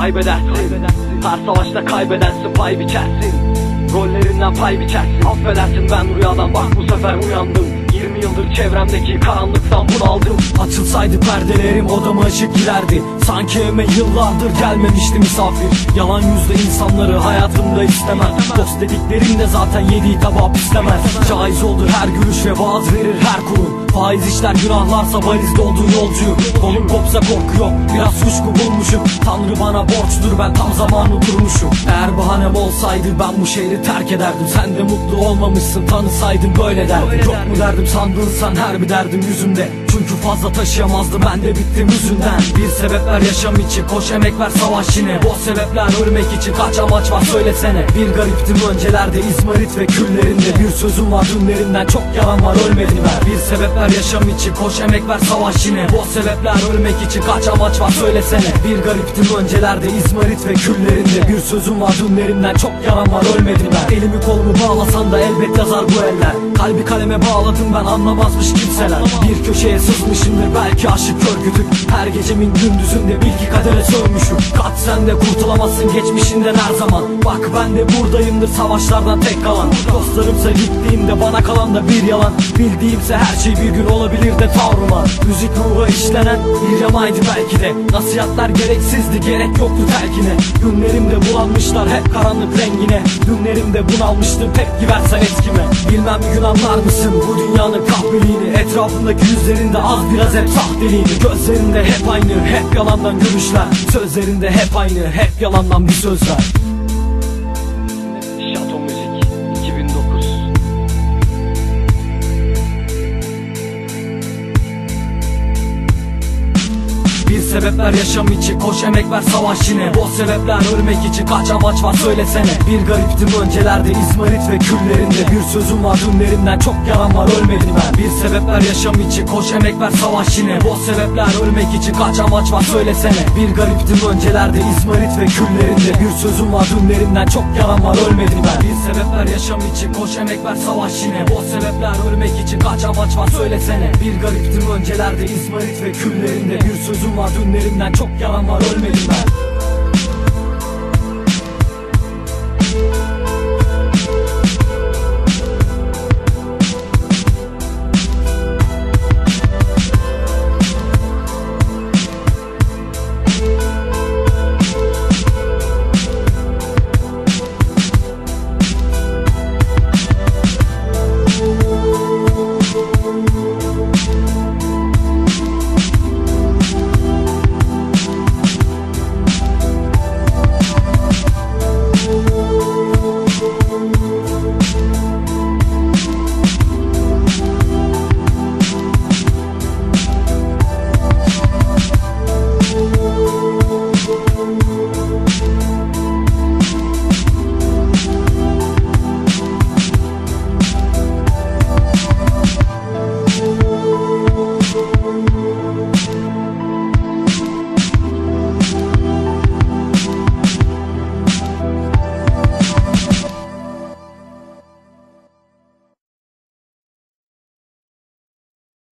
kaybedersin. Her savaşta kaybedensin pay biçersin. Rollerinden pay biçersin. Affedersin ben rüyadan bak bu sefer uyandım. 20 yıldır çevremdeki karanlıktan bunaldım. Açılsaydı perdelerim odama ışık girerdi Sanki evime yıllardır gelmemişti misafir. Yalan yüzle insanları hayatımda istemem. Dost dediklerim de zaten yediği tabağı pislemez. Caiz olur her gülüş ve vaaz verir her kulun Faiz işler günahlarsa valizde olduğu yolcuyum Kolum kopsa korku yok biraz kuşku bulmuşum. Tanrı bana borçtur ben tam zamanı durmuşum. Eğer bahanem olsaydı ben bu şehri terk ederdim. Sen de mutlu olmamışsın tanısaydın böyle derdim. Yok mu derdim sandın sen her bir derdim yüzümde. Çünkü fazla taşıyamazdım ben de bittim yüzünden. Bir sebepler yaşam için koş emek ver savaş yine. Boş sebepler ölmek için kaç amaç var söylesene. Bir gariptim öncelerde izmarit ve küllerinde Bir sözüm var. Dünlerinden çok yalan var ölmedim ben Bir sebepler yaşam için koş emek ver savaş yine. Boş sebepler ölmek için kaç amaç var söylesene. Bir gariptim öncelerde izmarit ve küllerinde Bir sözüm var. Dünlerinden çok yalan var ölmedim ben Elimi kolumu bağlasan da elbet yazar bu eller. Kalbi kaleme bağladım ben anlamazmış kimseler. Bir köşeye sızmışımdır belki aşık kör kütük Her gecemin gündüzünde bil ki kadere sövmüşüm. Kat sen de kurtulamazsın geçmişinden her zaman. Bak ben de buradayımdır savaşlardan tek kalan. Dostlarımsa gittiğimde bana kalan da bir yalan. Bildiğimse her şey bir gün olabilir de tavrıma. Müzik ruha işlenen bir yamaydı belki de. Nasihatler gereksizdi gerek yoktu telkine. Günlerimde bulanmışlar hep karanlık rengine. Dünlerimde bunalmıştım tepki versen etkime. Bilmem bir gün anlar mısın bu dünyanın kahveliğini Etrafındaki yüzlerinde az biraz hep sahteliğini Gözlerinde hep aynı hep yalandan gülüşler. Sözlerinde hep aynı hep yalandan bir sözler sebepler yaşam için. Koş emek ver savaş yine. Boş sebepler ölmek için. Kaç amaç var söylesene. Bir gariptim öncelerde izmarit ve küllerinde Bir sözüm var dünlerimden çok yalan var ölmedim ben. Bir sebepler yaşam için. Koş emek ver savaş yine. Boş sebepler ölmek için. Kaç amaç var söylesene. Bir gariptim öncelerde izmarit ve küllerinde Bir sözüm var dünlerimden çok yalan var ölmedim ben. Bir sebepler yaşam için. Koş emek ver savaş yine. Boş sebepler ölmek için. Kaç amaç var söylesene. Bir gariptim öncelerde izmarit ve küllerinde Bir sözüm var dünlerimden çok yalan var ölmedim ben